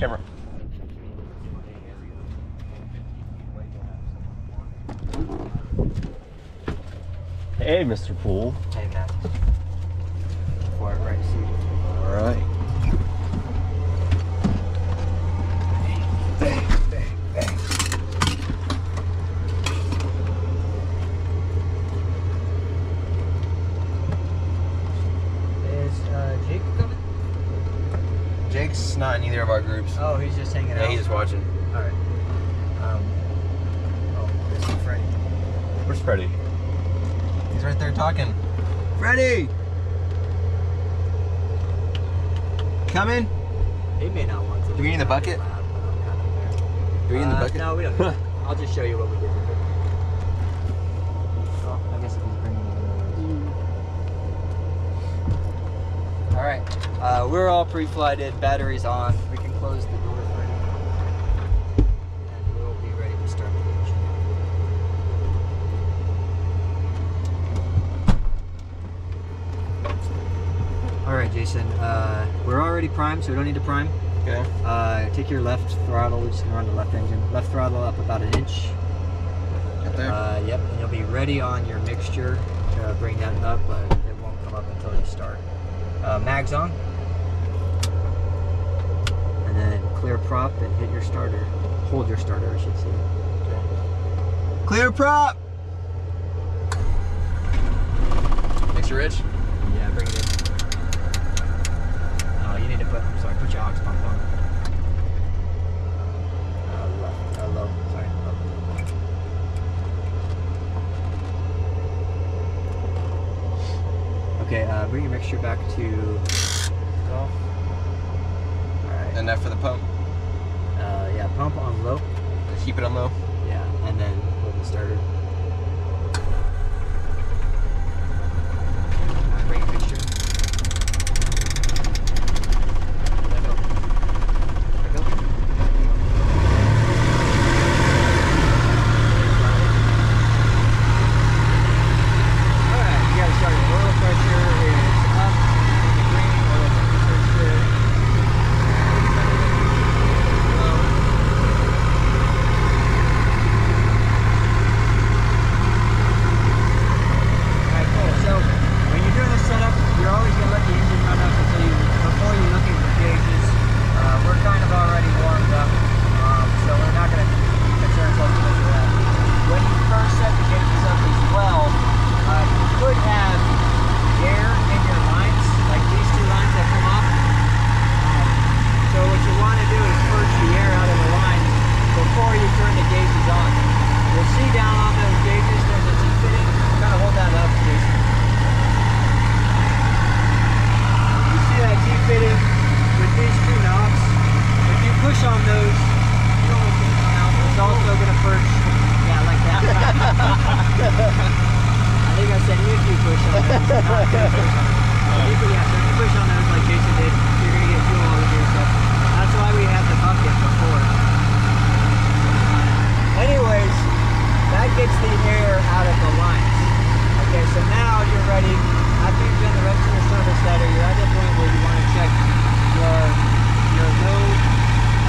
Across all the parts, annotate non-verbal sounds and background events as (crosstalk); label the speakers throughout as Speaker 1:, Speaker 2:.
Speaker 1: Camera. Hey, Mr. Pool.
Speaker 2: Hey, Matt. For right seat.
Speaker 1: All right.
Speaker 2: Is uh, Jake coming?
Speaker 3: Jake's not in either of our groups.
Speaker 2: Oh, he's just hanging
Speaker 3: Yeah,
Speaker 2: out.
Speaker 3: Yeah, he's just watching.
Speaker 2: All right. Um, oh, this is Freddie.
Speaker 1: Where's Freddie?
Speaker 3: He's right there talking. Freddie! Coming?
Speaker 2: He may not want to.
Speaker 3: Do we need the bucket?
Speaker 2: Loud, but I'm kind of there.
Speaker 3: Do we in the
Speaker 2: Uh,
Speaker 3: bucket?
Speaker 2: No, we don't. need. (laughs) I'll just show you what we did. with it. Oh, I guess if he's bringing it. All right. Uh, we're all pre-flighted. Batteries on. We can close the door, Freddie. And we'll be ready to start the engine. All right, Jason. Uh, we're already primed, so we don't need to prime.
Speaker 3: Okay.
Speaker 2: Uh, take your left throttle. We're just gonna run the left engine. Left throttle up about an inch.
Speaker 3: Up there?
Speaker 2: Uh, yep, and you'll be ready on your mixture to bring that up, but it won't come up until you start. Uh, mags on. And then clear prop and hit your starter. Hold your starter, I should say.
Speaker 3: Clear prop! Mixer rich?
Speaker 2: Yeah, bring it in. Oh, you need to put, I'm sorry, put your aux pump on. Uh, left, uh, low, sorry, low. Okay, uh, bring your mixture back to off. Alright.
Speaker 3: And that for the pump.
Speaker 2: Uh, yeah, pump on low.
Speaker 3: Keep it on low.
Speaker 2: Yeah, and then hold the starter. Alright, bring your mixture. Let go. Let go. Alright, you gotta start your oil pressure is up. The green oil temperature is good. And low. Alright, cool. So when you're doing this setup, you're always gonna let the engine run up until you before you look at your gauges. Uh, we're kind of already warmed up, um, so we're not gonna concern ourselves too much with that. When you first set the gauges up as well, uh, you could have air in your lines, like these two lines that come off. Um, so what you want to do is purge the air out of the lines before you turn the gauges on. You'll see down on those gauges there's a T-fitting. Kind of hold that up, Jason. You see that T-fitting with these two knobs? If you push on those, you almost get it out. It's also going to purge, yeah, like that. I think I said if you push on those, not if you push on those. If you- yeah, so if you push on those like Jason did, you're going to get fuel all over your stuff. That's why we have the bucket before. Anyways, that gets the air out of the lines. Okay, so now you're ready. After you've done the rest of your service letter, you're at the point where you want to check your your low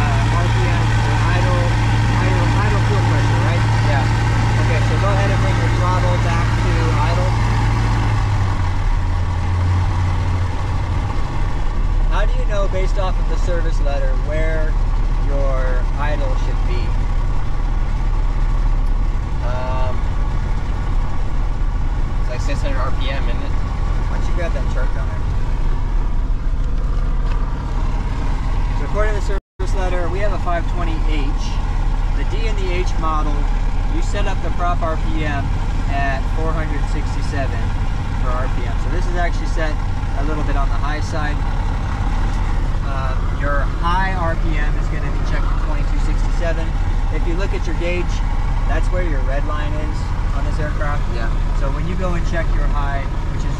Speaker 2: uh, RPM, your idle, idle, idle fuel pressure, right?
Speaker 3: Yeah.
Speaker 2: Okay, so go ahead and bring your throttle back to idle. How do you know, based off of the service letter, where your idle should be?
Speaker 3: Um, it's like 600 RPM, isn't it?
Speaker 2: Why don't you grab that chart down there? So according to the service letter, we have a 520H. The D and the H model, you set up the prop RPM at 467 for RPM. So this is actually set a little bit on the high side. Uh, your high RPM is going to be checked at 2267. If you look at your gauge, that's where your red line is on this aircraft.
Speaker 3: Yeah.
Speaker 2: So when you go and check your high, which is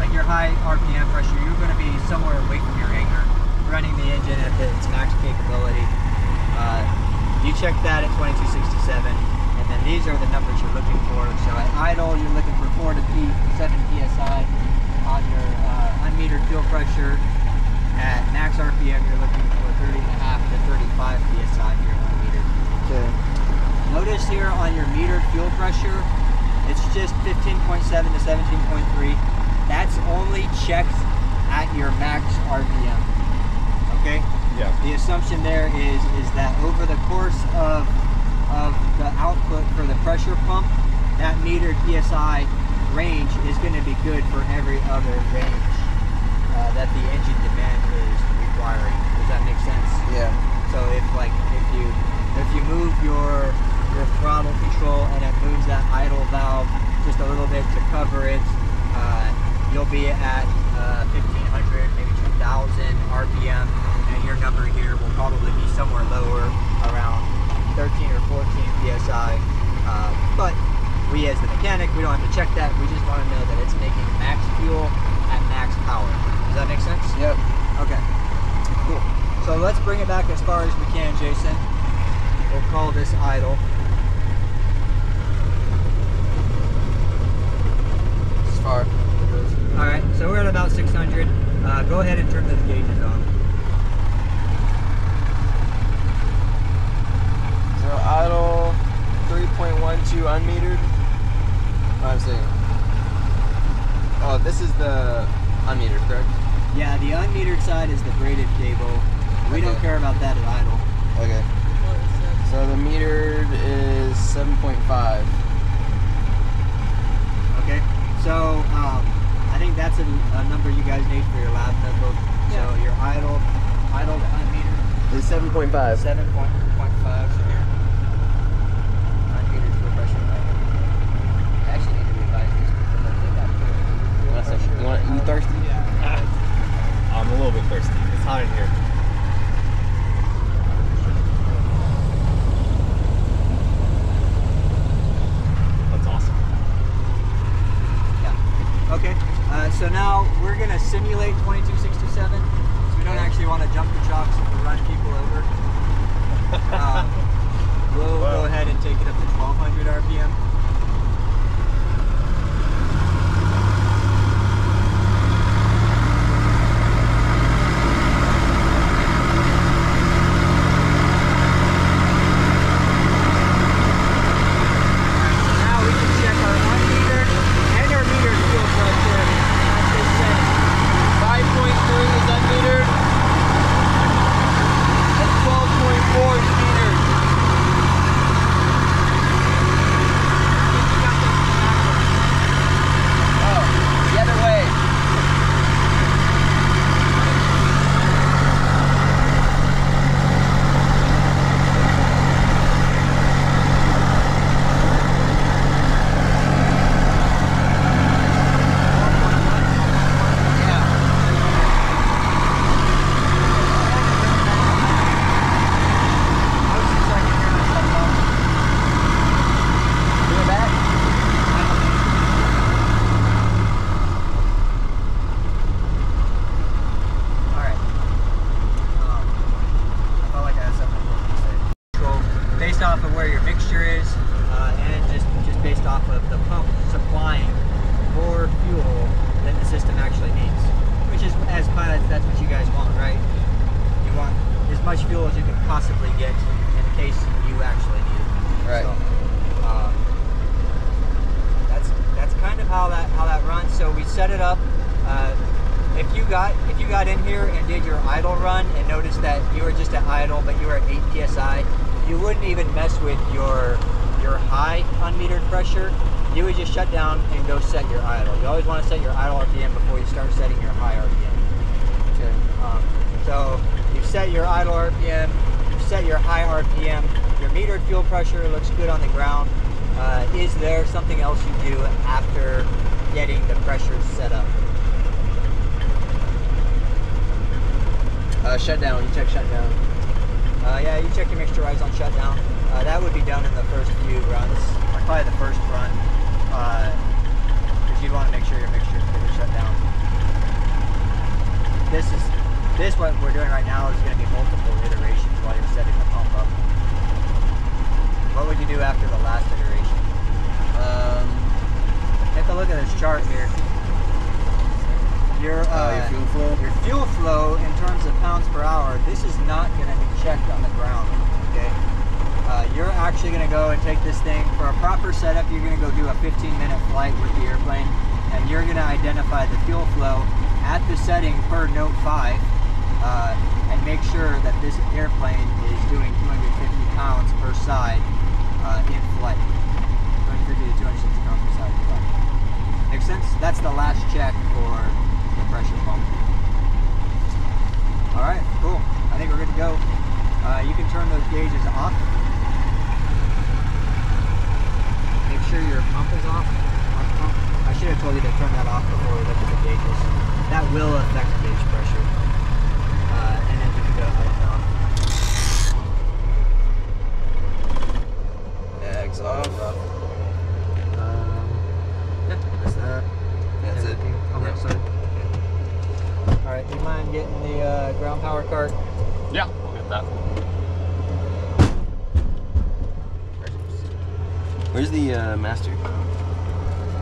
Speaker 2: like your high RPM pressure, you're going to be somewhere away from your hangar, running the engine at its max capability. Uh, you check that at 2267, and then these are the numbers you're looking for. So at idle, you're looking for 4 to P, 7 psi on your uh, unmetered fuel pressure. At max RPM, you're looking for 30 and a half to 35 psi here on your metered fuel pressure, it's just 15.7 to 17.3. That's only checked at your max RPM. Okay?
Speaker 1: Yeah.
Speaker 2: The assumption there is is that over the course of of the output for the pressure pump, that metered PSI range is going to be good for every other range uh, that the engine demand is requiring. Does that make sense?
Speaker 3: Yeah.
Speaker 2: So if like if you if you move your throttle control and it moves that idle valve just a little bit to cover it, uh, you'll be at uh, 1500, maybe 2000 RPM, and your number here will probably be somewhere lower, around 13 or 14 psi. Uh, but we as the mechanic, we don't have to check that. We just want to know that it's making max fuel at max power. Does that make sense?
Speaker 3: Yep.
Speaker 2: Okay, cool. So let's bring it back as far as we can, Jason. We'll call this idle.
Speaker 3: Far.
Speaker 2: All right, so we're at about 600. Uh, go ahead and turn those gauges on.
Speaker 3: So idle 3.12 unmetered. Oh, I'm saying. Oh, this is the unmetered, correct?
Speaker 2: Yeah, the unmetered side is the braided cable. We don't care about that at idle.
Speaker 3: Okay. So the metered is 7.5.
Speaker 2: Okay, so um, I think that's a, a number you guys need for your lab notebook. So your idle, idle to unmetered,
Speaker 3: It's 7.5.
Speaker 2: seven point point five. So here, unmetered fuel pressure. I actually need to revise this because I think I put fuel pressure.
Speaker 3: you, want, you thirsty? (laughs)
Speaker 1: I'm a little bit thirsty. It's hot in here. That's awesome.
Speaker 2: Yeah. Okay. Uh, so now we're gonna simulate 2267. So we don't actually want to jump the chocks or run people over. Um, (laughs) we'll
Speaker 1: Wow.
Speaker 2: go ahead and take it up to 1200 RPM. Now we can check our unmetered and our metered fuel pressure at this setting.
Speaker 3: 5.3 is unmetered. And 12.4 is metered. Oh, the other way. Yeah. Bring it back.
Speaker 2: Alright. Um, I felt like I had something important to say. So, based off of where your mixture is, uh, and just, just based off of the pump supplying more fuel than the system actually needs. Which is, as pilots, that's what you guys want, right? You want as much fuel as you can possibly get in case you actually need it.
Speaker 3: Right.
Speaker 2: So, um, that's that's kind of how that how that runs. So we set it up. Uh, if you got if you got in here and did your idle run and noticed that you were just at idle but you were at 8 psi, you wouldn't even mess with your your high unmetered pressure. You would just shut down and go set your idle. You always want to set your idle RPM before you start setting your high RPM.
Speaker 3: Okay.
Speaker 2: Um, so set your idle RPM, you've set your high RPM, your metered fuel pressure looks good on the ground. Uh, is there something else you do after getting the pressure set up?
Speaker 3: Uh, shutdown. You check shutdown.
Speaker 2: Uh, yeah, you check your mixture rise on shutdown. Uh, that would be done in the first few runs, probably the first run, because you want to make sure your mixture is fully shut down. This is this what we're doing right now is going to be multiple iterations while you're setting the pump up. What would you do after the last iteration?
Speaker 3: Um,
Speaker 2: Take a look at this chart here. Your, uh,
Speaker 3: uh, your fuel flow.
Speaker 2: your fuel flow in terms of pounds per hour, this is not going to be checked on the ground, okay? Uh, you're actually going to go and take this thing for a proper setup. You're going to go do a 15 minute flight with the airplane, and you're going to identify the fuel flow at the setting per note 5 uh, and make sure that this airplane is doing 250 pounds per side uh, in flight. 250 to 260 pounds per side in flight. Make sense? That's the last check for the pressure pump. All right, cool. I think we're good to go. Uh, you can turn those gauges off. Make sure your pump is. Off. I should have told you to turn that off before we looked at the gauges. That will affect gauge pressure. Uh, and then you can go ahead and off.
Speaker 3: Mags off.
Speaker 2: Um, yeah, that's that.
Speaker 3: That's it.
Speaker 2: Everything on that
Speaker 3: Yep.
Speaker 2: side. All right, do you mind getting the uh, ground power cart?
Speaker 1: Yeah, we'll get that.
Speaker 3: Where's the uh, master?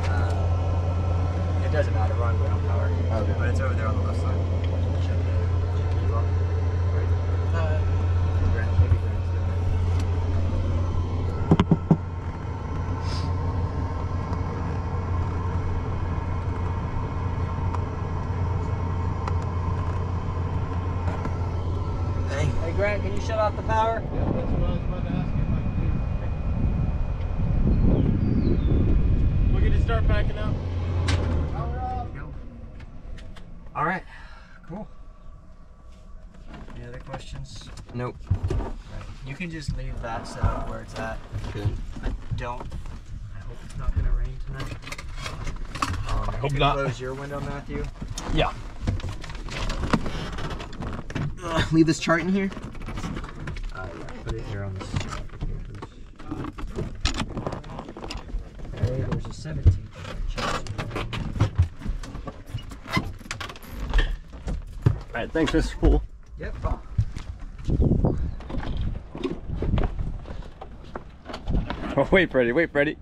Speaker 2: Uh, it doesn't matter. We're on ground power.
Speaker 3: Okay.
Speaker 2: But it's over there on the left side. Check the check the lock. Right. Uh, Grant, maybe Grant's doing it.
Speaker 3: Hey.
Speaker 2: Hey Grant, can you shut off the power?
Speaker 1: Yeah, that's what I was about to ask you if I could. We're gonna start packing out.
Speaker 2: All right. Cool. Any other questions?
Speaker 3: Nope.
Speaker 2: Right. You can just leave that set up where it's at.
Speaker 3: Good.
Speaker 2: I don't. I hope it's not gonna rain tonight. Um,
Speaker 1: hope
Speaker 2: you
Speaker 1: not.
Speaker 2: Close your window, Matthew.
Speaker 1: Yeah.
Speaker 3: Uh, leave this chart in here.
Speaker 2: Uh, yeah, put it here on this. Okay, there's a 17.
Speaker 1: All right, thanks, Mr. Pool.
Speaker 2: Yep.
Speaker 1: Oh, (laughs) wait, Freddy, Wait, Freddy.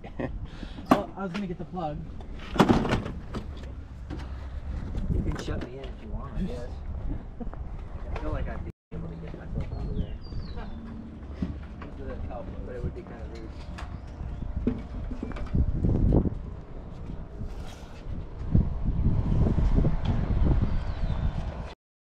Speaker 4: Well, I was gonna get the plug.
Speaker 2: You can shut me in if you want, I guess. I feel like I'd be able to get myself out of there. (laughs) But it would be kind of rude.